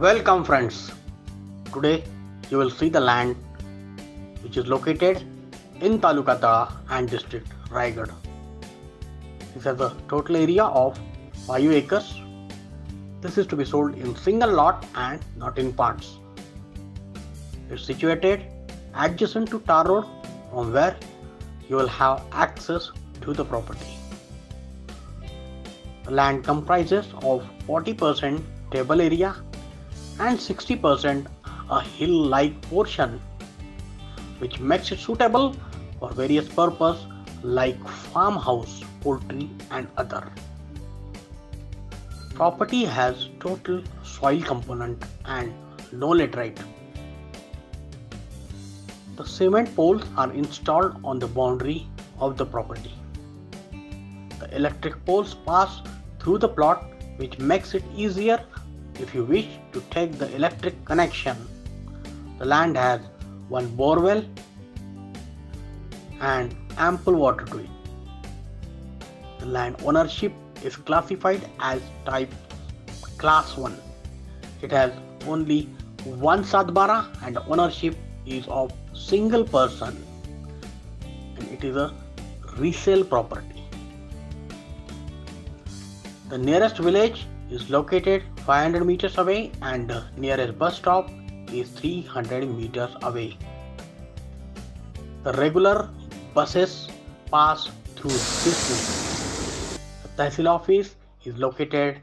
Welcome friends. Today you will see the land which is located in Taluka Tala and district Raigad. This has a total area of 5 acres. This is to be sold in single lot and not in parts. It's situated adjacent to tar road from where you will have access to the property. The land comprises of 40% table area and 60% a hill-like portion which makes it suitable for various purposes like farmhouse, poultry and other. Property has total soil component and no laterite. The cement poles are installed on the boundary of the property. The electric poles pass through the plot which makes it easier if you wish to take the electric connection. The land has one borewell and ample water to it. The land ownership is classified as type class 1. It has only one satbara and ownership is of single person and it is a resale property. The nearest village is located 500 meters away and the nearest bus stop is 300 meters away. The regular buses pass through this place. The Tehsil office is located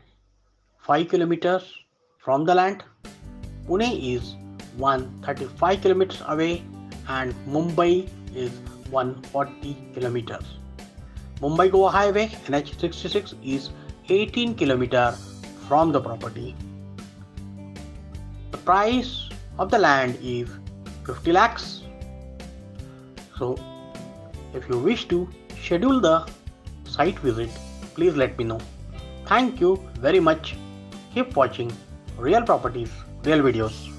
5 kilometers from the land. Pune is 135 kilometers away and Mumbai is 140 kilometers. Mumbai Goa Highway NH66 is 18 kilometers from the property. The price of the land is 50 lakhs. So, if you wish to schedule the site visit, please let me know. Thank you very much. Keep watching Real Properties, Real Videos.